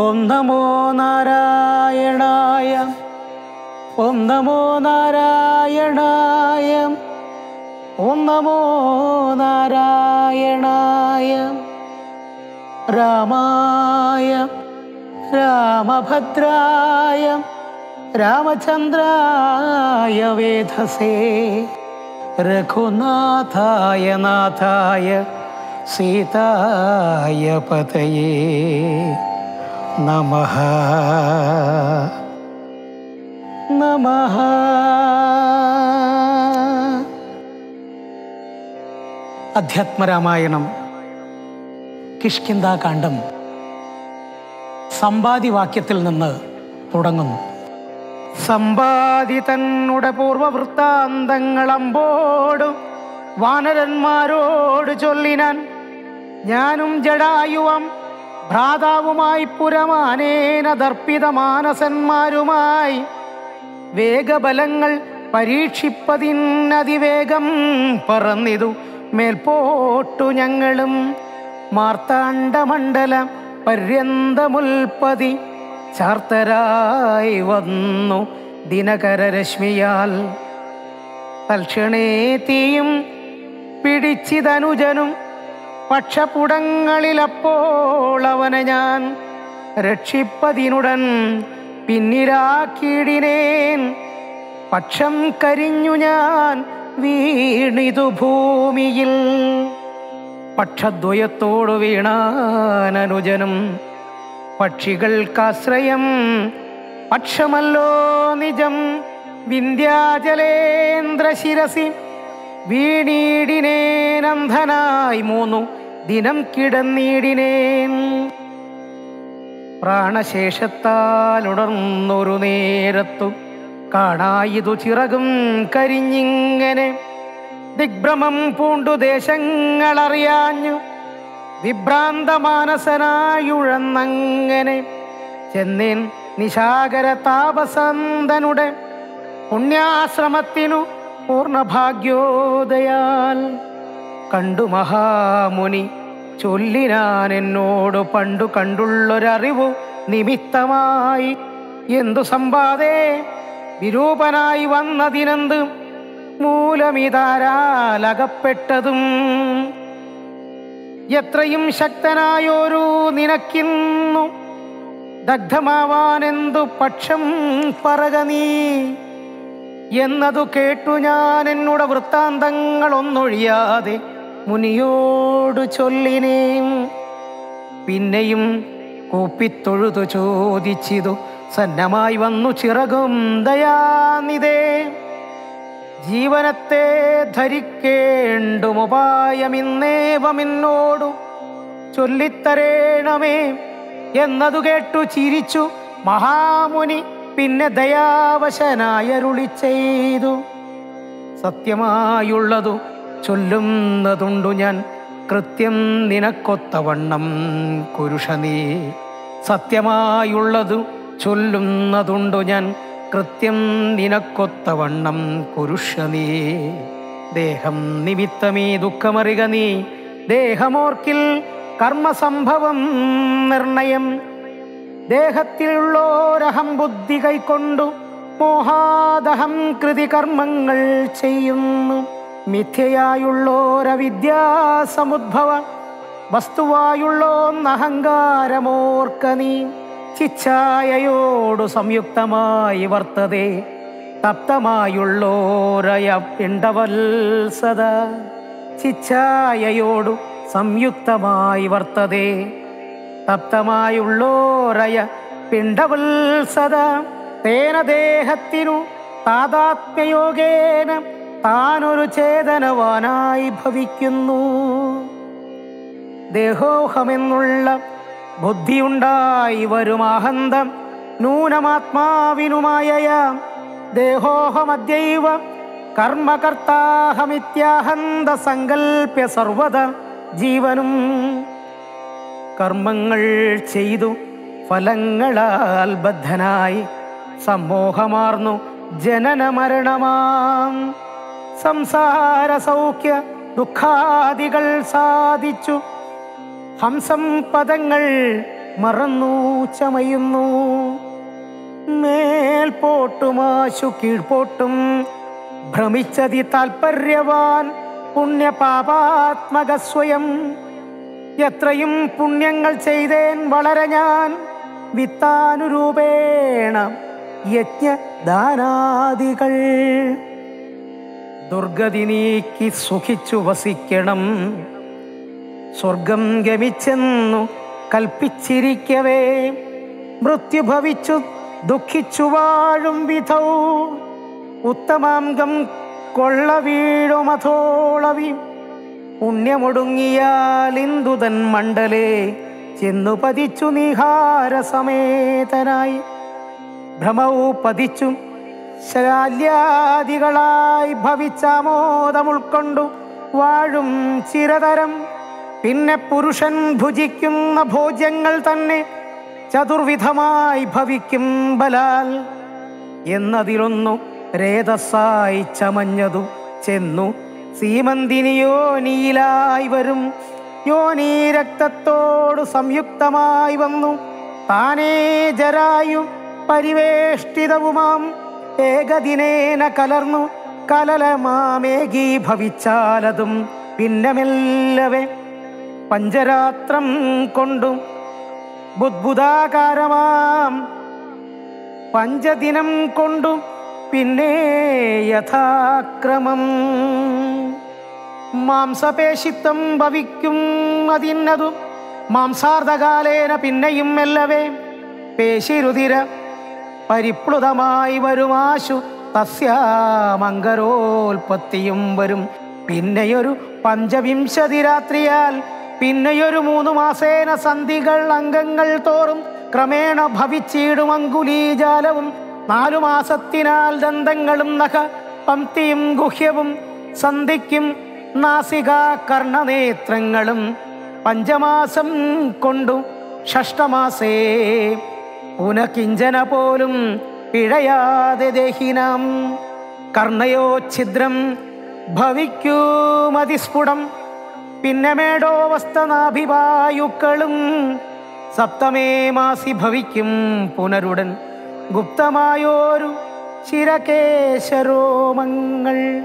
ॐ नमो नारायणाय ॐ नमो नारायणाय ॐ नमो नारायणाय रामाय रामभद्राय रामचन्द्राय वेधसे रघुनाथाय नाथाय सीताय पतये। നമഃ നമഃ അധ്യാത്മരാമായണം കിഷ്കിന്താകാന്ഡം സമ്പാദിവാക്യത്തിൽ നിന്ന് തുടങ്ങുന്നു. സമ്പാദി തന്നുടെ പൂർവവൃത്താന്തങ്ങളമ്പോടും വാനരന്മാരോട് ചൊല്ലിനാൻ ഞാനും ജടായുവം ഭ്രാതാവുമായി പുരമാനേന ദർപ്പിത മാനസന്മാരുമായി വേഗബലങ്ങൾ പരീക്ഷിപ്പതിനതിവേഗം പറന്നിതു മേൽപോട്ടു ഞങ്ങളും മാർത്താണ്ഡമണ്ഡലം പര്യന്തമുൽപ്പതി ചാർത്തരായി വന്നു ദിനകരരശ്മിയാൽ. തൽക്ഷണേ തീയും പിടിച്ചിതനുജനും പക്ഷപുടങ്ങളിലപ്പോൾ അവനെ ഞാൻ രക്ഷിപ്പതിനുടൻ പിന്നിലാക്കിയിടിനേൻ. പക്ഷം കരിഞ്ഞു ഞാൻ വീണിതു ഭൂമിയിൽ. പക്ഷദ്വയത്തോടു വീണാനനുജനും പക്ഷികൾക്കാശ്രയം. പക്ഷമല്ലോ നിജം വിന്ധ്യാചലേന്ദ്രശിരസി വീണീടിനേനന്ധനായി മൂന്നു. ദിനം കിടന്നീടിനേൻ. പ്രാണശേഷത്താൽ ഉണർന്നൊരു നേരത്തു കാണായിതു ചിറകും കരിഞ്ഞിങ്ങനെ. ദിഗ്ഭ്രമം പൂണ്ടു ദേശങ്ങളറിയാഞ്ഞു. വിഭ്രാന്ത മാനസനായുഴന്നങ്ങനെ ചെന്നേൻ നിശാകര താപസന്തനുടെ പുണ്യാശ്രമത്തിനു പൂർണഭാഗ്യോദയാൽ കണ്ടു മഹാമുനി. ചൊല്ലിനാൻ എന്നോട് പണ്ടു കണ്ടുള്ളൊരറിവു നിമിത്തമായി. എന്തു സമ്പാദേ വിരൂപനായി വന്നതിനെന്ത് മൂലമിതാരാലകപ്പെട്ടതും? എത്രയും ശക്തനായോരു നിനക്കിന്നു. ദഗ്ധമാവാനെന്തു പക്ഷം പറക നീ? എന്നതു കേട്ടു ഞാൻ എന്നോട് വൃത്താന്തങ്ങൾ ഒന്നൊഴിയാതെ മുനിയോട് ചൊല്ലിനേം പിന്നെയും കൂപ്പിത്തൊഴുതു ചോദിച്ചിതു. സന്നമായി വന്നു ചിറകും ദയാനിതേ. ജീവനത്തെ ധരിക്കേണ്ടുമുപായമിന്നേവമിന്നോടു ചൊല്ലിത്തരേണമേ എന്നതു കേട്ടു ചിരിച്ചു. മഹാമുനി പിന്നെ ദയാവശനായരുളി ചെയ്തു സത്യമായുള്ളതു ചൊല്ലുന്നതുണ്ടു ഞാൻ. കൃത്യം നിനക്കൊത്തവണ്ണം കുരുഷനീ സത്യമായുള്ളതു ചൊല്ലുന്നതുണ്ടു ഞാൻ. കൃത്യം നിനക്കൊത്തവണ്ണം കുരുഷനീ ദേഹം നിമിത്തമീ ദുഃഖമറിക നീ. ദേഹമോർക്കിൽ കർമ്മസംഭവം നിർണയം. ദേഹത്തിലുള്ളോരഹം ബുദ്ധി കൈക്കൊണ്ടു. മോഹാദഹം കൃതി കർമ്മങ്ങൾ ചെയ്യുന്നു. മിഥ്യയായുള്ളോരവിദ്യാസമുദ്ഭവ വസ്തുവായുള്ളോന്നഹങ്കാരമോർക്ക നീ ചിച്ഛായയോടു സംയുക്തമായി വർത്തതേ തപ്തമായുള്ളോരയ പിണ്ടവത്സത ചിച്ഛായയോടു സംയുക്തമായി വർത്തതേ തപ്തമായുള്ളോരയ പിണ്ടവത്സത തേന ദേഹത്തിനു താതാത്മ്യയോഗേന താനൊരു ചേതനവാനായി ഭവിക്കുന്നു. ദേഹോഹമെന്നുള്ള ബുദ്ധിയുണ്ടായി വരും അഹന്തം നൂനമാത്മാവിനുമായ ദേഹോഹമദ്യൈവ കർമ്മകർത്താഹമിത്യാഹന്ത സങ്കല്പ്യ സർവത ജീവനും. കർമ്മങ്ങൾ ചെയ്തു ഫലങ്ങളാൽ ബദ്ധനായി സമ്മോഹമാർന്നു ജനന മരണമാം സംസാര സൗഖ്യ ദുഃഖാദികൾ സാധിച്ചു. ഹംസം പദങ്ങൾ മറന്നു ചമയുന്നു. മേൽപോട്ടുമാശു കീഴ്പോട്ടും ഭ്രമിച്ചതി താൽപര്യവാൻ പുണ്യപാപാത്മക സ്വയം. എത്രയും പുണ്യങ്ങൾ ചെയ്തേൻ വളരെ ഞാൻ വിത്താനുരൂപേണ യജ്ഞദാനാദികൾ. ദുർഗതി നീക്കി സുഖിച്ചു വസിക്കണം. സ്വർഗം ഗമിച്ചെന്നു കൽപ്പിച്ചിരിക്കവേ. മൃത്യു ഭവിച്ചു ദുഃഖിച്ചു വാഴും വിധൗ. ഉത്തമാംഗം കൊള്ള വീഴുമധോളവി പുണ്യമൊടുങ്ങിയാൽ ഇന്ദുതൻ മണ്ഡലേ ചെന്നു പതിച്ചു നിഹാര സമേതനായി ഭ്രമവു പതിച്ചു ശാല്യാദികളായി ഭവിച്ചാമോദം ഉൾക്കൊണ്ടു വാഴും ചിരതരം. പിന്നെ പുരുഷൻ ഭുജിക്കുന്ന ഭോജ്യങ്ങൾ തന്നെ ചതുർവിധമായി ഭവിക്കും ബലാൽ. എന്നതിലൊന്നു രേതസ്സായി ചമഞ്ഞതു ചെന്നു. സീമന്തിനി യോനിയിലായി വരും. യോനി രക്തത്തോടു സംയുക്തമായി വന്നു. താനേ ജരായും പരിവേഷ്ടിതവുമാം. ഏകദിനേന കലർന്നു കലലമാമേകീ ഭവിച്ചാലതും പിന്നെ മെല്ലവേ പഞ്ചരാത്രം കൊണ്ടും ബുദ്ബുദാകാരമാം. പഞ്ചദിനം കൊണ്ടും പിന്നെ യഥാക്രമം. മാംസപേശിത്വം ഭവിക്കും അതിന്നതും മാംസാർദ്ധകാലേന പിന്നെയും മെല്ലവേ പേശിരുതിര പരിപ്ലുതമായി വരുമാശു തസ്യാമങ്കരോൽപത്തിയും വരും. പിന്നെയൊരു പഞ്ചവിംശതി രാത്രിയാൽ പിന്നെയൊരു മൂന്ന് മാസേന സന്ധികൾ അംഗങ്ങൾ തോറും ക്രമേണ ഭവിച്ചിടും അങ്കുലീജാലവും. നാലു മാസത്തിനാൽ ദന്തങ്ങളും നഖ പംക്തിയും ഗുഹ്യവും സന്ധിക്കും നാസിക കർണനേത്രങ്ങളും. പഞ്ചമാസം കൊണ്ടു ഷഷ്ടമാസേ പുനകിഞ്ചന പോലും പിഴയാതെ ദേഹിനാം. കർണയോ ഛിദ്രം ഭവിക്കൂ മതിസ്ഫുടം. പിന്നെ മേടോവസ്ഥനാഭിവായുക്കളും സപ്തമേ മാസി ഭവിക്കും പുനരുടൻ. ഗുപ്തമായോരു ശിരകേശരോമങ്ങൾ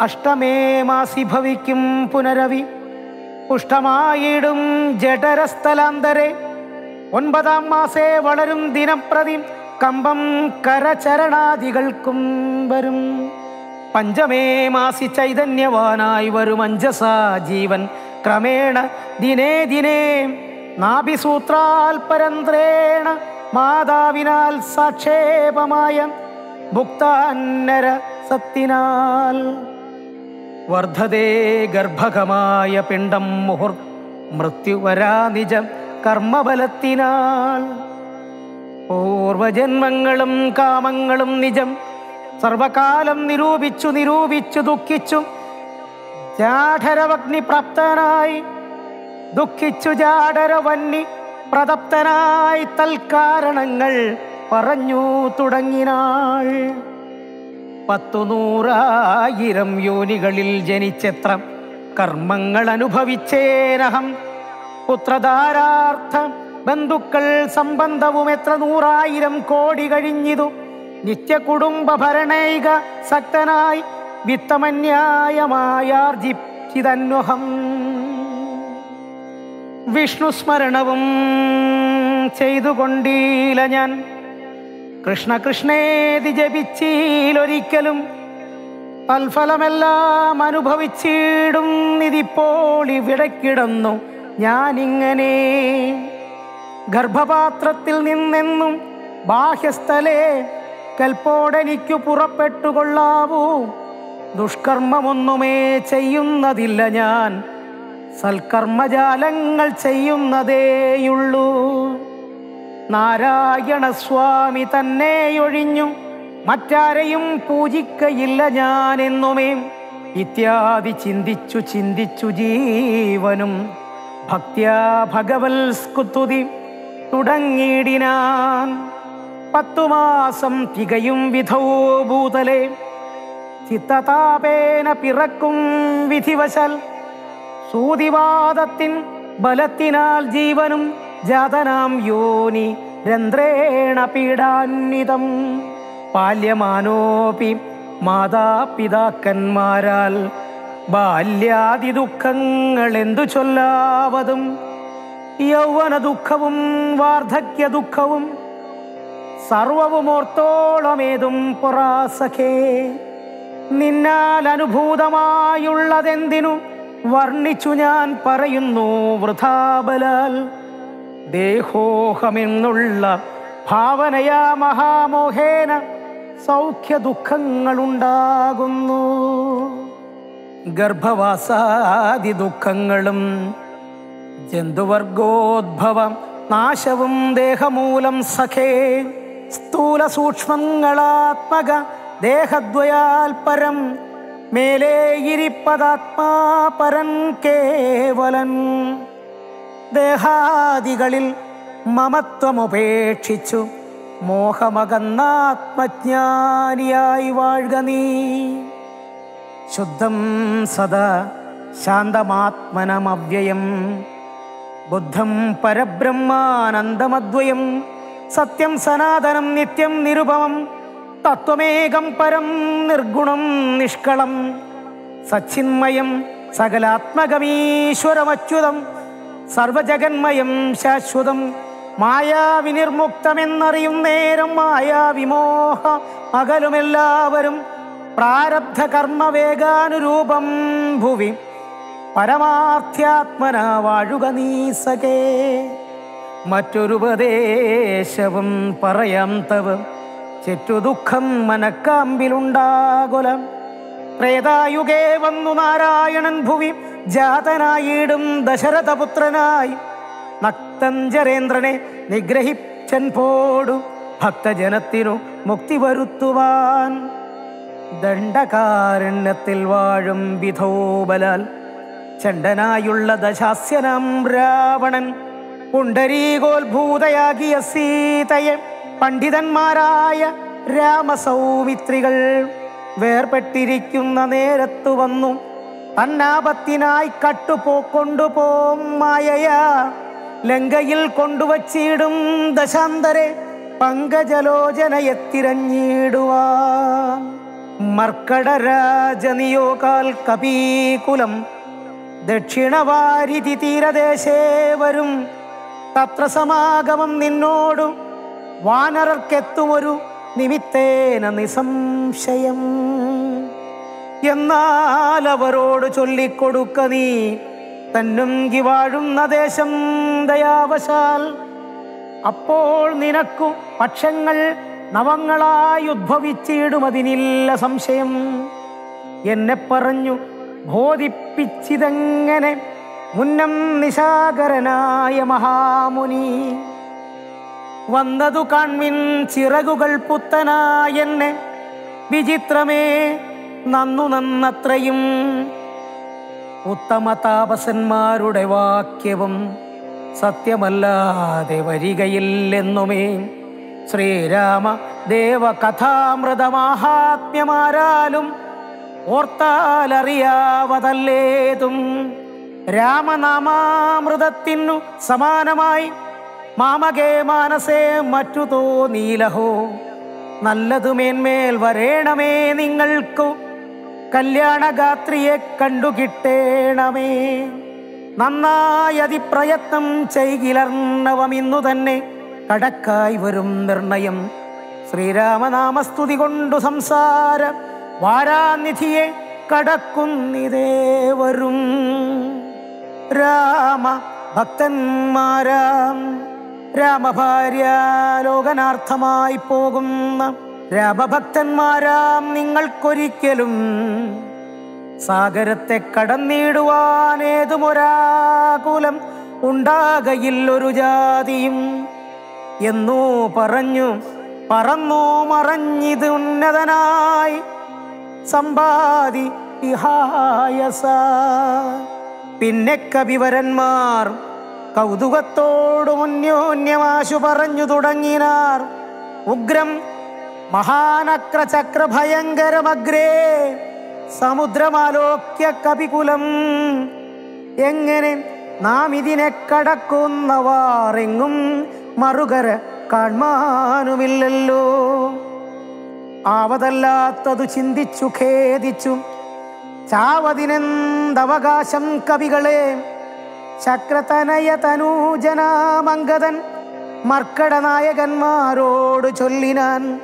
അഷ്ടമേ മാസി ഭവിക്കും പുനരവി. പുഷ്ടമായിടും ജഠരസ്ഥലാന്തരെ. ഒൻപതാം മാസേ വളരും ദിനപ്രതി കമ്പം കരചരണാദികൾക്കും വരും. പഞ്ചമേ മാസി ചൈതന്യവാനായി വരും അഞ്ചസാ ജീവൻ. ക്രമേണ ദിനേ ദിനേ നാഭിസൂത്രാൽ പരന്ത്രേണ മാതാവിനാൽ സാക്ഷേപമായ ഭുക്താന്നര സത്തിനാൽ. വർദ്ധതേ ഗർഭകമായ പിണ്ടം മുഹുർ മൃത്യുവരാ നിജം കർമ്മബലത്തിനാൽ. പൂർവജന്മങ്ങളും കാമങ്ങളും നിജം സർവകാലം നിരൂപിച്ചു നിരൂപിച്ചു ദുഃഖിച്ചു. ജാഠരവഗ്നി പ്രാപ്തനായി ദുഃഖിച്ചു ജാഠരവന്നി പ്രതപ്തനായി തൽക്കാരണങ്ങൾ പറഞ്ഞു തുടങ്ങിനാൾ. പത്തു നൂറായിരം യോനികളിൽ ജനിച്ചെത്ര കർമ്മങ്ങൾ അനുഭവിച്ചേനഹം പുത്രധാരാർത്ഥ ബന്ധുക്കൾ സംബന്ധവും എത്ര നൂറായിരം കോടി കഴിഞ്ഞിതു. നിത്യ കുടുംബ ഭരണൈക സക്തനായി വിത്തമന്യായമായാർജിതന്വഹം വിഷ്ണുസ്മരണവും ചെയ്തുകൊണ്ടീല ഞാൻ. കൃഷ്ണ കൃഷ്ണേതി ജപിച്ചീലൊരിക്കലും തൽഫലമെല്ലാം അനുഭവിച്ചിടും ഇതിപ്പോൾ ഇവിടെ കിടന്നു ഞാനിങ്ങനെ ഗർഭപാത്രത്തിൽ നിന്നെന്നും ബാഹ്യസ്ഥലേ കൽപ്പോടെനിക്കു പുറപ്പെട്ടുകൊള്ളാവൂ. ദുഷ്കർമ്മമൊന്നുമേ ചെയ്യുന്നതില്ല ഞാൻ. സൽക്കർമ്മജാലങ്ങൾ ചെയ്യുന്നതേയുള്ളൂ. നാരായണസ്വാമി തന്നെയൊഴിഞ്ഞു മറ്റാരെയും പൂജിക്കയില്ല ഞാൻ എന്നുമേ ഇത്യാദി ചിന്തിച്ചു ചിന്തിച്ചു ജീവനും ഭക്ത്യാ ഭഗവൽ സ്കുത്തുതി തുടങ്ങിയിടിനാൻ. പത്തു മാസം തികയും വിധൗ ഭൂതലെ. ചിത്തതാപേന പിറക്കും വിധിവശൽ. സൂതിവാദത്തിൻ ബലത്തിനാൽ ജീവനും ജാതനാം യോനി രന്ധ്രേണ പീഡാന്വിതം. പാല്യമാനോപി മാതാപിതാക്കന്മാരാൽ ബാല്യാദി ദുഃഖങ്ങൾ എന്തു ചൊല്ലാവതും? യൗവന ദുഃഖവും വാർദ്ധക്യ ദുഃഖവും സർവവും ഓർത്തോളമേതും പൊറാസഖേ? നിന്നാൽ അനുഭൂതമായുള്ളതെന്തിനു വർണിച്ചു ഞാൻ പറയുന്നു വൃഥാബലാൽ. ദേഹോഹമെന്നുള്ള ഭാവനയാ മഹാമോഹേന സൗഖ്യ ദുഃഖങ്ങളുണ്ടാകുന്നു ഗർഭവാസാദി ദുഃഖങ്ങളും ജന്തുവർഗോദ്ഭവം നാശവും ദേഹമൂലം സഖേ സ്ഥൂല സൂക്ഷ്മങ്ങളാത്മക ദേഹദ്വയാൽ പരം മേലേ ഇരിപ്പതാത്മാ പരൻ കേവലൻ. ദേഹാദികളിൽ മമത്വമുപേക്ഷിച്ചു മോഹമകന്നാത്മജ്ഞാനിയായി വാഴുക നീ. ശുദ്ധം സദാ ശാന്തമാത്മനമവ്യയം. ബുദ്ധം പരബ്രഹ്മാനന്ദമദ്വയം. സത്യം സനാതനം നിത്യം നിരുപമം. തത്വമേകം പരം നിർഗുണം നിഷ്കളം. സച്ചിന്മയം സകലാത്മകമീശ്വരമച്യുതം. സർവജഗന്മയം ശാശ്വതം. മായാവിനിർമുക്തമെന്നറിയും നേരം മായാവിമോഹ അകലുമെല്ലാവരും പ്രാരബ്ധ കർമ്മവേഗാനുരൂപം ഭുവി. പരമാർത്ഥ്യാത്മന വാഴുക നീസകേ. മറ്റൊരുപദേശവും പറയാം തവ. ചെറ്റു ദുഃഖം മനക്കാമ്പിലുണ്ടാകുലം. പ്രേതായുഗേ വന്നു നാരായണൻ ഭുവി. ജാതനായിടും ദശരഥപുത്രനായി. നക്തഞ്ചരേന്ദ്രനെ നിഗ്രഹിച്ചൻ പോടു. ഭക്തജനത്തിനു മുക്തി വരുത്തുവാൻ. ദണ്ഡകാരണ്യത്തിൽ വാഴും വിധോബലാൽ ചണ്ടനായുള്ള ദശാസ്യനാം രാവണൻ പുണ്ടരീകോത്ഭൂതയാകിയ സീതയെ പണ്ഡിതന്മാരായ രാമസൗമിത്രികൾ വേർപെട്ടിരിക്കുന്ന നേരത്തു വന്നു. തന്നാപത്തിനായി കട്ടുപോക്കൊണ്ടുപോം മായയാ ലങ്കയിൽ കൊണ്ടുവച്ചിടും ദശാന്തരെ പങ്കജലോചനയെത്തിരഞ്ഞിടുവാൻ മർക്കടരാജനിയോകാൽ കപീകുലം ദക്ഷിണവാരിധി തീരദേശേ വരും. തത്ര സമാഗമം നിന്നോടു വാനരർക്കെത്തുമൊരു നിമിത്തേന നിസംശയം. എന്നാലവരോട് ചൊല്ലിക്കൊടുക്ക നീ തന്നുങ്കി വാഴുന്ന ദേശം ദയാവശാൽ. അപ്പോൾ നിനക്കു പക്ഷങ്ങൾ നവങ്ങളായി ഉദ്ഭവിച്ചിടുമതിനില്ല സംശയം. എന്നെ പറഞ്ഞു ബോധിപ്പിച്ചിതെങ്ങനെ? മുന്നം നിശാകരനായ മഹാമുനി. വന്നതു കാൺമിൻ ചിറകുകൾ പുത്തനായെന്നെ വിചിത്രമേ നന്നു നന്നത്രയും. ഉത്തമ താപസന്മാരുടെ വാക്യവും സത്യമല്ലാതെ വരികയില്ലെന്നുമേ. ശ്രീരാമ ദേവകഥാമൃതമാഹാത്മ്യമാരാലും ഓർത്താലറിയാവതല്ലേതും. രാമനാമാമൃതത്തിനു സമാനമായി മാമകേ മാനസേ മറ്റു തോന്നീലഹോ നല്ലതു മേന്മേൽ വരേണമേ നിങ്ങൾക്കു. കല്യാണഗാത്രിയെ കണ്ടുകിട്ടേണമേ. നന്നായതിപ്രയത്നം ഇന്നു തന്നെ കടക്കായി വരും നിർണയം. ശ്രീരാമനാമസ്തുതി കൊണ്ടു സംസാര. വാരാനിധിയെ കടക്കുന്നിതേ വരും. രാമ ഭക്തന്മാരാം രാമഭാര്യ ലോകനാർത്ഥമായി പോകുന്ന രാമഭക്തന്മാരാം നിങ്ങൾക്കൊരിക്കലും സാഗരത്തെ കടന്നിടുവാനേതുമൊരാകുലം ഉണ്ടാകയില്ലൊരു ജാതിയും എന്നൂ പറഞ്ഞു പറന്നോ മറഞ്ഞിത് ഉന്നതനായി സമ്പാദി ഇഹായസ. പിന്നെ കവിവരന്മാർ കൗതുകത്തോട് മുന്യോന്യമാശു പറഞ്ഞു തുടങ്ങിനാർ ഉഗ്രം മഹാനക്ര ചക്ര ഭയങ്കരമഗ്രേ സമുദ്രമാലോക്യ കപികുലം എങ്ങനെ നാം ഇതിനെ കടക്കുന്നവാറെങ്ങും മറുകര കാൺമാനുമില്ലല്ലോ. ആവതല്ലാത്തതു ചിന്തിച്ചു ഖേദിച്ചു. ചാവതിനെന്തവകാശം കവികളെ. ശക്രതനയ തനൂജനാമംഗതൻ മർക്കടനായകന്മാരോട് ചൊല്ലിനാൻ.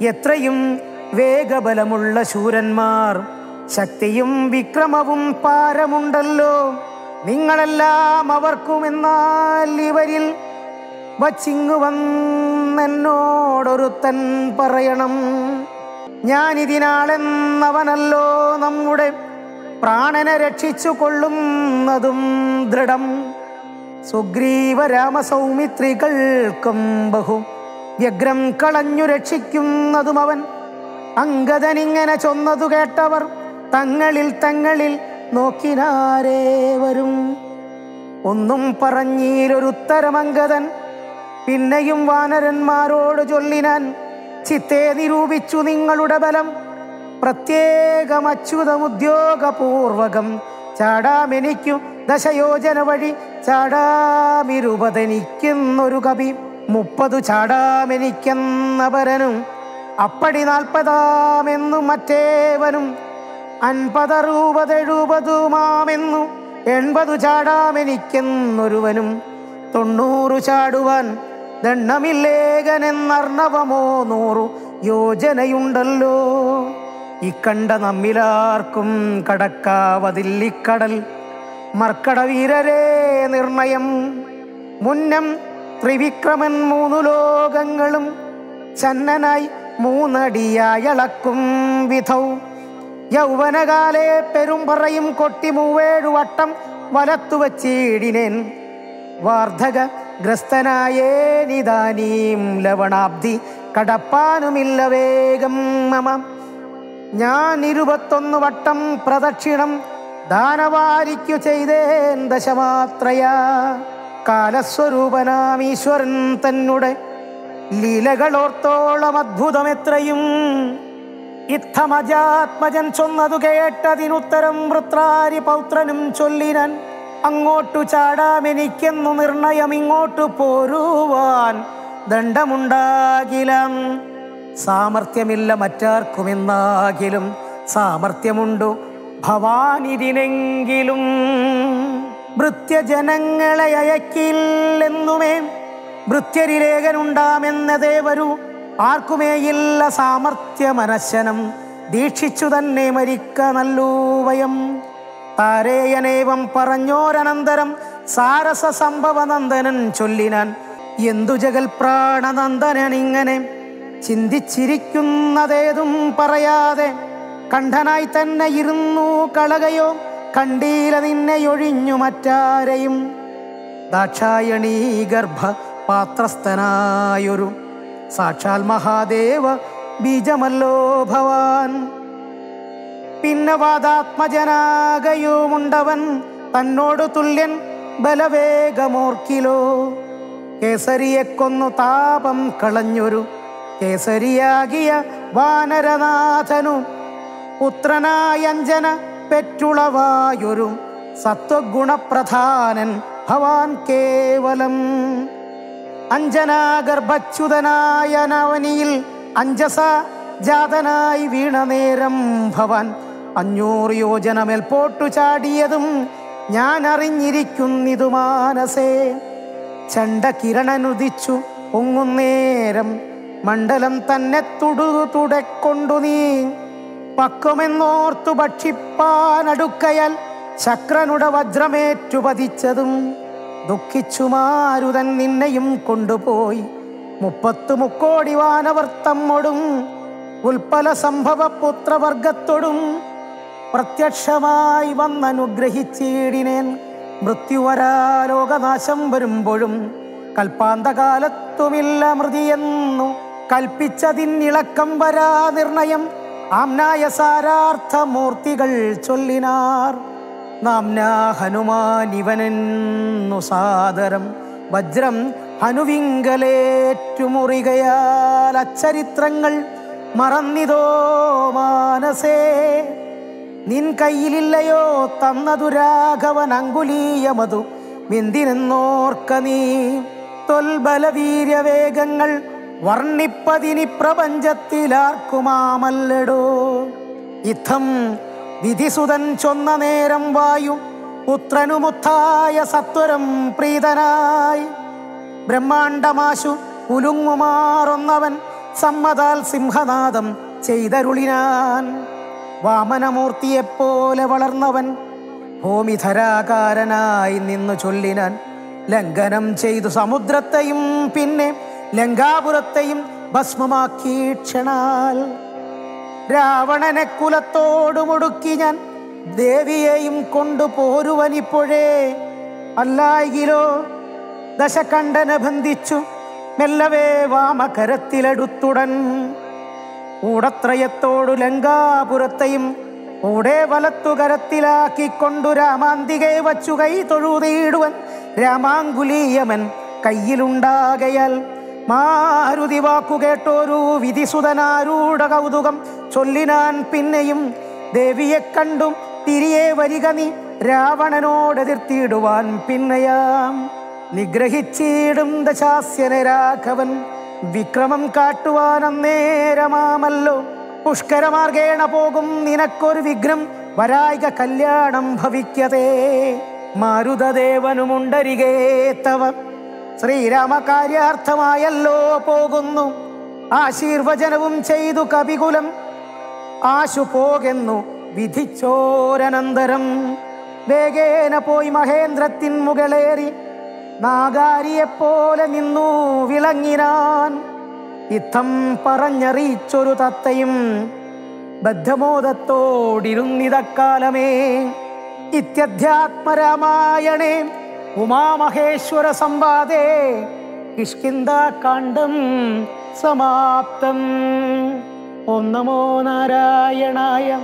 എത്രയും വേഗബലമുള്ള ശൂരന്മാർ ശക്തിയും വിക്രമവും പാരമുണ്ടല്ലോ. നിങ്ങളെല്ലാം അവർക്കുമെന്നാൽ ഇവരിൽ വച്ചിങ്ങു വന്നെന്നോടൊരുത്തൻ പറയണം. ഞാനിതിനാളെന്നവനല്ലോ നമ്മുടെ പ്രാണനെ രക്ഷിച്ചു കൊള്ളുന്നതും ദൃഢം. സുഗ്രീവ രാമസൗമിത്രികൾക്കും ബഹു വ്യഗ്രം കളഞ്ഞു രക്ഷിക്കുന്നതും അവൻ. അങ്കദനിങ്ങനെ ചൊന്നതു കേട്ടവർ തങ്ങളിൽ തങ്ങളിൽ നോക്കിനാരേ വരും. ഒന്നും പറഞ്ഞീരൊരുത്തരമങ്കദൻ പിന്നെയും വാനരന്മാരോട് ചൊല്ലിനാൻ ചിത്തെ നിരൂപിച്ചു നിങ്ങളുടെ ബലം. പ്രത്യേകം അച്യുതമുദ്യോഗപൂർവകം ചാടാമെനിക്കു ദശയോജന വഴി ചാടാമിരുപതെനിക്കുന്നൊരു കവി. മുപ്പതു ചാടാമെനിക്കെന്നപരനും അപ്പടി നാൽപ്പതാമെന്നു മറ്റേവനും അൻപതറുപതെഴുപതുമാമെന്നു എൺപതു ചാടാമെനിക്കെന്നൊരുവനും. തൊണ്ണൂറു ചാടുവാൻ ദണ്ണമില്ലേകനെന്നർണവമോ നൂറു യോജനയുണ്ടല്ലോ. ഇക്കണ്ട നമ്മിലാർക്കും കടക്കാവതില്ലിക്കടൽ. മർക്കട വീരരേ നിർണയം. മുന്നം ത്രിവിക്രമൻ മൂന്നു ലോകങ്ങളും ചന്നനായി മൂന്നടിയായളക്കും വിധൗ. യൗവനകാലെ പെരുമ്പറയും കൊട്ടി മൂവേഴു വട്ടം വലത്തു വച്ചിടിനേൻ വാർദ്ധക ഗ്രസ്തനായേനിതാനീം ലവണാബ്ദി കടപ്പാനുമില്ല വേഗം മമ. ഞാൻ ഇരുപത്തൊന്ന് വട്ടം പ്രദക്ഷിണം ദാനവാരിക്കു ചെയ്തേൻ ദശമാത്രയാ. കാലസ്വരൂപനാമീശ്വരൻ തന്നെ ലീലകളോർത്തോളം അദ്ഭുതമെത്രയും ഇത്തമജാത്മജൻ ചൊന്നതു കേട്ടതിനുത്തരം വൃത്രാരി പൗത്രനും ചൊല്ലിനൻ അങ്ങോട്ടു ചാടാമെനിക്കെന്നു നിർണയം ഇങ്ങോട്ടു പോരുവാൻ ദണ്ഡമുണ്ടാകിലം. സാമർഥ്യമില്ല മറ്റാർക്കുമെന്നാകിലും സാമർഥ്യമുണ്ടു ഭവാനിതിനെങ്കിലും ഭൃത്യജനങ്ങളെ അയക്കില്ലെന്നുമേ ഭൃത്യരിലേഖനുണ്ടാമെന്നതേ വരൂ. ആർക്കുമേയില്ല സാമർഥ്യമനശനം. ദീക്ഷിച്ചു തന്നെ മരിക്ക നല്ലൂ വയം താരേയനേവം പറഞ്ഞോരനന്തരം സാരസ സംഭവനന്ദനൻ ചൊല്ലിനാൻ. എന്തു ജഗൽ പ്രാണനന്ദനൻ ഇങ്ങനെ ചിന്തിച്ചിരിക്കുന്നതേതും പറയാതെ കണ്ഠനായി തന്നെ ഇരുന്നു കളകയോ കണ്ടീല നിന്നെ ഒഴിഞ്ഞു മറ്റാരെയും. ദാക്ഷായണീ ഗർഭ പാത്രസ്ഥനായൊരു സാക്ഷാൽ മഹാദേവ ബീജമല്ലോ ഭവാൻ. പിന്നെ വാദാത്മജനാകയുമുണ്ടവൻ തന്നോട് തുല്യൻ ബലവേഗമോർക്കിലോ. കേസരിയെ കൊന്നു താപം കളഞ്ഞൊരു കേസരിയാകിയ വാനരനാഥനു. പുത്രനായഞ്ജന പെറ്റുളവായൊരു സത്വഗുണപ്രധാനൻ ഭവാൻ കേവലം. അഞ്ജനാഗർഭച്യുതനായ നവനിയിൽ അഞ്ജസ ജാതനായി വീണ നേരം ഭവാൻ അഞ്ഞൂറ് യോജന മേൽപോട്ടു ചാടിയതും ഞാൻ അറിഞ്ഞിരിക്കുന്നിതു മാനസേ. ചണ്ട കിരണനുദിച്ചു ഒങ്ങുന്നേരം മണ്ഡലം തന്നെ തുടുതു തുടക്കൊണ്ടു നീ. പക്വമെന്നോർത്തു ഭക്ഷിപ്പാനടുക്കയാൽ ശക്രനുടെ വജ്രമേറ്റു പതിച്ചതും ദുഃഖിച്ചു മാരുതൻ നിന്നെയും കൊണ്ടുപോയി. മുപ്പത്തു മുക്കോടി വാനവർത്തമ്മൊടും ഉൽപ്പല സംഭവ പുത്രവർഗത്തോടും പ്രത്യക്ഷമായി വന്നനുഗ്രഹിച്ചേടിനേൻ മൃത്യുവരാ ലോകനാശം വരുമ്പോഴും കൽപ്പാന്തകാലത്തുമില്ല മൃതിയെന്നു കൽപ്പിച്ചതിന്നിളക്കം വരാ നിർണയം ആംനായ സാരാർത്ഥമൂർത്തികൾ ചൊല്ലിനാർ. നാംനാ ഹനുമാൻ ഇവനെന്നു സാദരം വജ്രം ഹനുവിങ്കലേറ്റുമുറികയാൽ അച്ചരിത്രങ്ങൾ മറന്നിതോ മാനസേ. നിൻ കയ്യിലില്ലയോ തന്നതു രാഘവൻ അങ്കുലീയമതു മിന്തിനെന്നോർക്ക നീ. തൊൽബലവീര്യവേഗങ്ങൾ വർണിപ്പതിനി പ്രപഞ്ചത്തിലാർക്കുമാമല്ലടോ. ഇത്തം വിധിസുതൻ ചൊന്ന നേരം വായു പുത്രനുമുത്തായ സത്വരം പ്രീതനായി. ബ്രഹ്മാണ്ടമാശു കുലുങ്ങുമാറൊന്നവൻ സമ്മതാൽ സിംഹനാദം ചെയ്തരുളിനാൻ. വാമനമൂർത്തിയെപ്പോലെ വളർന്നവൻ ഭൂമിധരാകാരനായി നിന്നു ചൊല്ലിനാൻ ലംഘനം ചെയ്തു സമുദ്രത്തെയും പിന്നെ ലങ്കാപുരത്തെയും ഭസ്മമാക്കി ക്ഷണാൽ. രാവണനെ കുലത്തോടു മുടുക്കി ഞാൻ ദേവിയെയും കൊണ്ടു പോരുവനിപ്പോഴേ അല്ലായിലോ ദശകണ്ഠനെ ബന്ധിച്ചു മെല്ലവേ വാമകരത്തിലെടുത്തുടൻ. കൂടത്രയത്തോടു ലങ്കാപുരത്തെയും കൂടെ വലത്തുകരത്തിലാക്കിക്കൊണ്ടു രാമാന്തികെ വച്ചു കൈ തൊഴുതീടുവൻ രാമാങ്കുലീയമൻ കയ്യിലുണ്ടാകയാൽ മാരുതി വാക്കു കേട്ടോരു വിധിസുതനാരൂഢ കൗതുകം ചൊല്ലിനാൻ പിന്നെയും ദേവിയെ കണ്ടും തിരിയെ വരിക നീ രാവണനോടെതിർത്തിയിടുവാൻ പിന്നെയാം. നിഗ്രഹിച്ചിടും ദശാസ്യനെ രാഘവൻ വിക്രമം കാട്ടുവാൻ അന്നേരമാമല്ലോ പുഷ്കരമാർഗേണ പോകും നിനക്കൊരു വിഘ്നം. വരായിക കല്യാണം ഭവിക്കതേ. മാരുതദേവനുമുണ്ടരികേ തവ. ശ്രീരാമകാര്യാർത്ഥമായല്ലോ പോകുന്നു. ആശീർവചനവും ചെയ്തു കവികുലം ആശു പോകെന്നു വിധിച്ചോരനന്തരം. വേഗേന പോയി മഹേന്ദ്രത്തിൻ മുകളേറി. നാഗാരിയെപ്പോലെ നിന്നു വിളങ്ങിനാൻ. ഇത്തം പറഞ്ഞറിയിച്ചൊരു തത്തയും ബദ്ധമോദത്തോടിരുന്നിതക്കാലമേ ഇത്യധ്യാത്മരാമായണേ ഉമാമഹേശ്വര സംവാദേ കിഷ്കിന്ദാകാണ്ഡം സമാപ്തം. ഓം നമോ നാരായണായ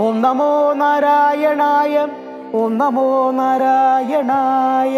ഓം നമോ നാരായണായ. ഓം നമോ നാരായണായ